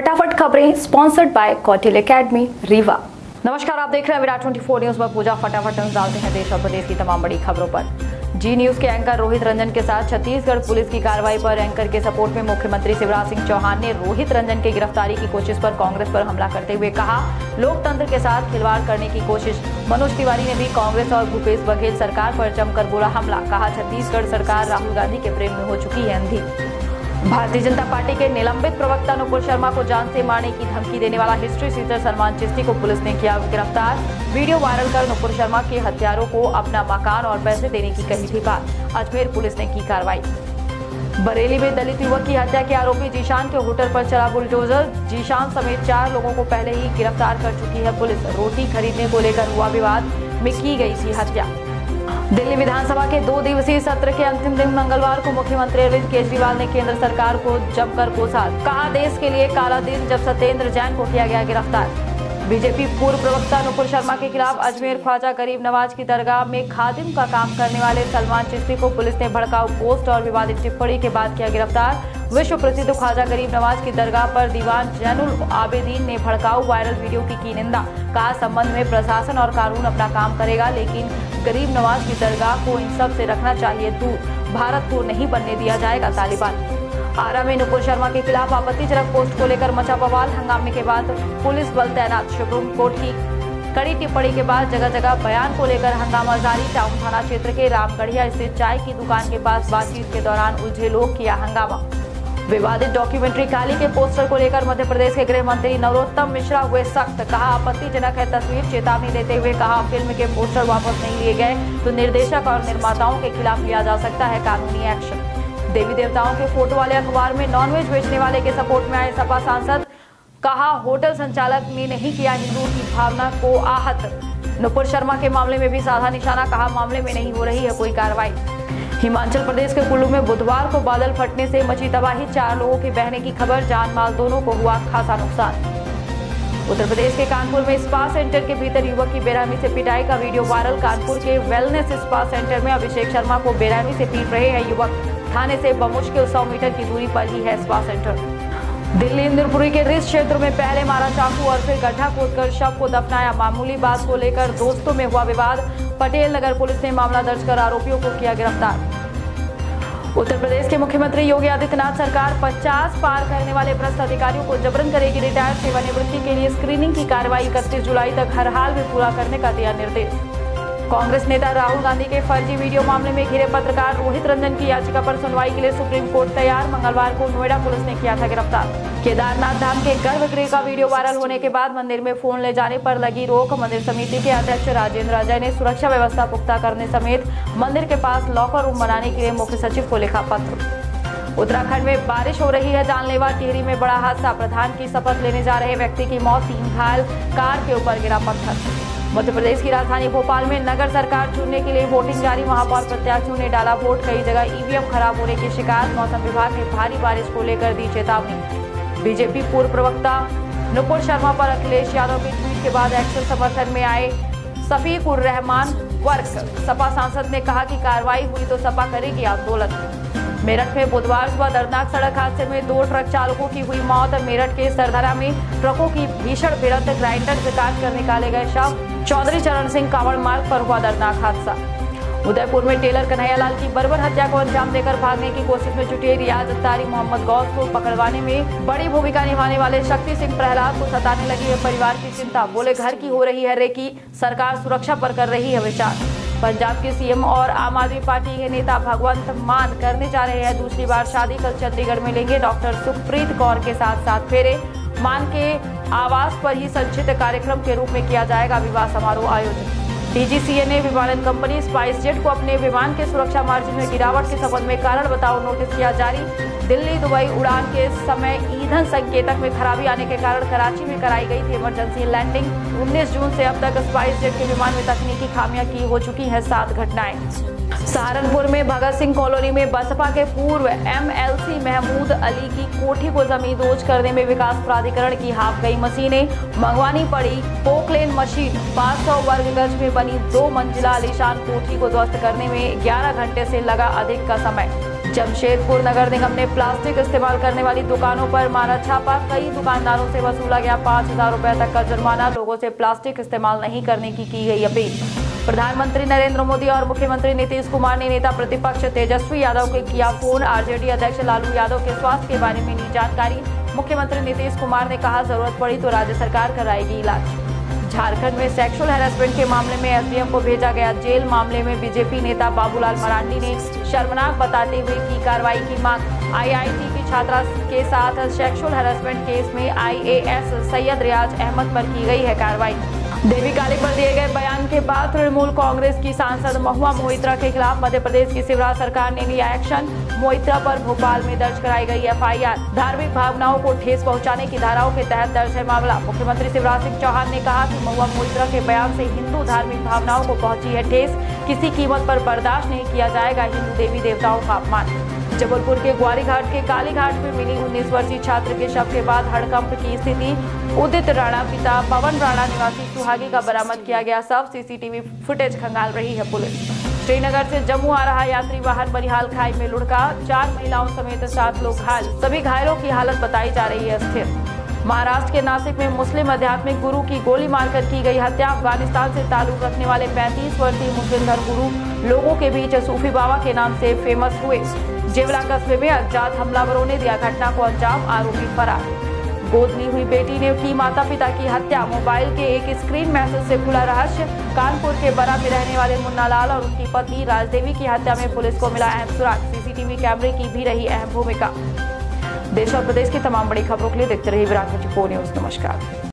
फटाफट खबरें sponsored by Kautil academy Rewa नमस्कार, आप देख रहे हैं विराट 24 न्यूज़ पर पूजा। फटाफट नज़र डालते हैं देश और प्रदेश की तमाम बड़ी खबरों पर। जी न्यूज़ के एंकर रोहित रंजन के साथ छत्तीसगढ़ पुलिस की कार्रवाई पर एंकर के सपोर्ट में मुख्यमंत्री शिवराज सिंह चौहान ने रोहित रंजन की गिरफ्तारी की कोशिश पर कांग्रेस पर हमला करते हुए कहा। लोकतंत्र के साथ खिलवाड़ करने की कोशिश। मनोज तिवारी ने भी कांग्रेस और भूपेश बघेल सरकार पर जमकर बोला हमला, कहा। छत्तीसगढ़ सरकार राहुल गांधी के प्रेम में हो चुकी है अंधी। भारतीय जनता पार्टी के निलंबित प्रवक्ता नुपुर शर्मा को जान से मारने की धमकी देने वाला हिस्ट्री सीटर सलमान चिश्ती को पुलिस ने किया गिरफ़्तार। वीडियो वायरल कर नुपुर शर्मा के हथियारों को अपना मकान और पैसे देने की कही थी बात। अजमेर पुलिस ने की कार्रवाई। बरेली में दलित युवक की हत्या के आरोपी जीशान के होटल पर चला बुलडोजर। जीशान समेत चार लोगों को पहले ही गिरफ़्तार कर चुकी है पुलिस। रोटी खरीदने को लेकर हुआ विवाद में की गई थी हत्या। दिल्ली विधानसभा के दो दिवसीय सत्र के अंतिम दिन मंगलवार को मुख्यमंत्री अरविंद केजरीवाल ने केंद्र सरकार को जमकर कोसा कहा, देश के लिए काला दिन जब सत्येंद्र जैन को किया गया गिरफ़्तार। बीजेपी पूर्व प्रवक्ता नुपुर शर्मा के खिलाफ अजमेर ख्वाजा गरीब नवाज़ की दरगाह में खादिम का काम करने वाले सलमान चिश्ती को पुलिस ने भड़काऊ पोस्ट और विवादित टिप्पणी के बाद किया गिरफ़्तार। विश्व प्रसिद्ध ख्वाजा गरीब नवाज़ की दरगाह पर दीवान जैनुल आबेदीन ने भड़काऊ वायरल वीडियो की की निंदा। कहा, संबंध में प्रशासन और कानून अपना काम करेगा, लेकिन गरीब नवाज़ की दरगाह को इन सबसे रखना चाहिए। दूर भारत को नहीं बनने दिया जाएगा, तालिबान। आरा में नुपुर शर्मा के खिलाफ आपत्तिजनक पोस्ट को लेकर मचा बवाल हंगामे के बाद पुलिस बल तैनात सुप्रीम कोर्ट की कड़ी टिप्पणी के बाद जगह जगह बयान को लेकर हंगामा जारी। टाउन थाना क्षेत्र के रामगढ़िया स्थित चाय की दुकान के पास बातचीत के दौरान उलझे लोग किया हंगामा। विवादित डॉक्यूमेंट्री काली के पोस्टर को लेकर मध्य प्रदेश के गृह मंत्री नरोत्तम मिश्रा हुए सख्त। कहा, आपत्तिजनक है तस्वीर, चेतावनी देते हुए कहा फ़िल्म के पोस्टर वापस नहीं लिए गए तो निर्देशक और निर्माताओं के खिलाफ लिया जा सकता है कानूनी एक्शन देवी देवताओं के फ़ोटो वाले अखबार में नॉनवेज बेचने वाले के सपोर्ट में आए सपा सांसद। कहा होटल संचालक ने नहीं किया हिंदू की भावना को आहत। नुपुर शर्मा के मामले में भी साधा निशाना, कहा, मामले में नहीं हो रही है कोई कार्रवाई। हिमाचल प्रदेश के कुल्लू में बुधवार को बादल फटने से मची तबाही, चार लोगों के बहने की खबर जान माल दोनों को हुआ खासा नुकसान। उत्तर प्रदेश के कानपुर में स्पा सेंटर के भीतर युवक की बेरहमी से पिटाई का वीडियो वायरल। कानपुर के वेलनेस स्पा सेंटर में अभिषेक शर्मा को बेरहमी से पीट रहे हैं युवक। थाने से बमुश्किल सौ मीटर की दूरी पर ही है स्पा सेंटर। दिल्ली इंद्रपुरी के रिस क्षेत्र में पहले मारा चाकू और फिर गड्ढा खोदकर शव को दफनाया। मामूली बात को लेकर दोस्तों में हुआ विवाद। पटेल नगर पुलिस ने मामला दर्ज कर आरोपियों को किया गिरफ़्तार। उत्तर प्रदेश के मुख्यमंत्री योगी आदित्यनाथ सरकार 50 पार करने वाले भ्रष्ट अधिकारियों को जबरन करेगी रिटायर्ड सेवानिवृत्ति के लिए स्क्रीनिंग की कार्रवाई इकतीस जुलाई तक हर हाल में पूरा करने का दिया निर्देश। कांग्रेस नेता राहुल गांधी के फर्जी वीडियो मामले में घिरे पत्रकार रोहित रंजन की याचिका पर सुनवाई के लिए सुप्रीम कोर्ट तैयार। मंगलवार को नोएडा पुलिस ने किया था गिरफ़्तार। केदारनाथ धाम के गर्भगृह का वीडियो वायरल होने के बाद मंदिर में फ़ोन ले जाने पर लगी रोक। मंदिर समिति के अध्यक्ष राजेंद्र अजय ने सुरक्षा व्यवस्था पुख्ता करने समेत मंदिर के पास लॉकर रूम बनाने के लिए मुख्य सचिव को लिखा पत्र। उत्तराखंड में बारिश हो रही है। जानलेवा टिहरी में बड़ा हादसा। प्रधान की शपथ लेने जा रहे व्यक्ति की मौत। तीन घायल। कार के ऊपर गिरा पत्थर। मध्य प्रदेश की राजधानी भोपाल में नगर सरकार चुनने के लिए वोटिंग जारी महापौर प्रत्याशियों ने डाला वोट। कई जगह ईवीएम खराब होने की शिकायत, मौसम विभाग ने भारी बारिश को लेकर दी चेतावनी। बीजेपी पूर्व प्रवक्ता नुपुर शर्मा पर अखिलेश यादव के ट्वीट के बाद एक्शन समर्थन में आए सफीक उर रहमान वर्क सपा सांसद ने कहा कि कार्रवाई हुई तो सपा करेगी आंदोलन। मेरठ में बुधवार सुबह दर्दनाक सड़क हादसे में दो ट्रक चालकों की हुई मौत। मेरठ के सरधरा में ट्रकों की भीषण भिड़ंत ग्राइंडर से काट कर निकाले गए शव। चौधरी चरण सिंह कांवड़ मार्ग पर हुआ दर्दनाक हादसा। उदयपुर में टेलर कन्हैयालाल की बर्बर हत्या को अंजाम देकर भागने की कोशिश में जुटे रियाज अत्तारी मोहम्मद गौस को पकड़वाने में बड़ी भूमिका निभाने वाले शक्ति सिंह प्रहलाद को सताने लगी है परिवार की चिंता। बोले, घर की हो रही है रेकी, सरकार सुरक्षा पर कर रही है विचार। पंजाब के सीएम और आम आदमी पार्टी के नेता भगवंत मान करने जा रहे हैं। दूसरी बार शादी कल चंडीगढ़ में लेंगे डॉक्टर सुखप्रीत कौर के साथ साथ फेरे। मान के आवास पर ही संचित कार्यक्रम के रूप में किया जाएगा। विवाह समारोह आयोजित डीजीसीए ने विमानन कंपनी स्पाइस जेट को अपने विमान के सुरक्षा मार्जिन में गिरावट के संबंध में कारण बताओ नोटिस किया जारी। दिल्ली, दुबई, उड़ान के समय ईंधन संकेतक में खराबी आने के कारण कराची में कराई गई थी इमरजेंसी लैंडिंग 19 जून से अब तक स्पाइस जेट के विमान में तकनीकी खामियाँ की हो चुकी हैं सात घटनाएँ। सहारनपुर में भगत सिंह कॉलोनी में बसपा के पूर्व एमएलसी महमूद अली की कोठी को ज़मीन दोज करने में विकास प्राधिकरण की हाफ़ गई मशीनें। मंगवानी पड़ी पोकलेन मशीन। 500 वर्ग गज में बनी दो मंजिला आलिशान कोठी को ध्वस्त करने में 11 घंटे से लगा अधिक का समय। जमशेदपुर नगर निगम ने प्लास्टिक इस्तेमाल करने वाली दुकानों पर मारा छापा। कई दुकानदारों से वसूला गया। पाँच हज़ार रूपए तक का जुर्माना। लोगों से प्लास्टिक इस्तेमाल नहीं करने की की गई अपील। प्रधानमंत्री नरेंद्र मोदी और मुख्यमंत्री नीतीश कुमार ने नेता प्रतिपक्ष तेजस्वी यादव को किया फ़ोन। आरजेडी अध्यक्ष लालू यादव के स्वास्थ्य के बारे में ली जानकारी। मुख्यमंत्री नीतीश कुमार ने कहा, ज़रूरत पड़ी तो राज्य सरकार कराएगी इलाज। झारखंड में सेक्सुअल हेरासमेंट के मामले में एसडीएम को भेजा गया जेल। मामले में बीजेपी नेता बाबूलाल मरांडी ने शर्मनाक बताते हुए की कार्रवाई की मांग। आईआईटी की छात्रा के साथ सेक्सुअल हेरासमेंट केस में आईएएस सैयद रियाज अहमद पर की गई है कार्रवाई। देवी काली पर दिए गए बयान के बाद तृणमूल कांग्रेस की सांसद महुआ मोहित्रा के खिलाफ मध्य प्रदेश की शिवराज सरकार ने लिया एक्शन। मोहित्रा पर भोपाल में दर्ज कराई गई एफआईआर। धार्मिक भावनाओं को ठेस पहुँचाने की धाराओं के तहत दर्ज है मामला। मुख्यमंत्री शिवराज सिंह चौहान ने कहा कि महुआ मोहित्रा के बयान से हिंदू धार्मिक भावनाओं को पहुँची है ठेस। किसी कीमत पर बर्दाश्त नहीं किया जाएगा। हिंदू देवी देवताओं का अपमान। जबलपुर के ग्वारी घाट के काली घाट में मिली 19 वर्षीय छात्र के शव के बाद हड़कंप की स्थिति। उदित राणा पिता पवन राणा निवासी सुहागी का बरामद किया गया सब सीसीटीवी फुटेज खंगाल रही है पुलिस। श्रीनगर से जम्मू आ रहा यात्री वाहन बनिहाल खाई में लुढ़का। चार महिलाओं समेत सात लोग घायल। सभी घायलों की हालत बताई जा रही है स्थिर। महाराष्ट्र के नासिक में मुस्लिम आध्यात्मिक गुरु की गोली मारकर की गई हत्या। अफ़गानिस्तान से ताल्लुक रखने वाले 35 वर्षीय मुस्लिम धर्म गुरु लोगों के बीच सूफी बाबा के नाम से फ़ेमस हुए। जेवला कस्बे में अज्ञात हमलावरों ने दिया घटना को अंजाम, आरोपी फरार। गोद ली हुई बेटी ने की माता पिता की हत्या। मोबाइल के एक स्क्रीन मैसेज से खुला रहस्य। कानपुर के बरा में रहने वाले मुन्ना लाल और उनकी पत्नी राजदेवी की हत्या में पुलिस को मिला अहम सुराग। सीसीटीवी कैमरे की भी रही अहम भूमिका। देश और प्रदेश की तमाम बड़ी खबरों के लिए देखते रहिए विराट न्यूज़। नमस्कार।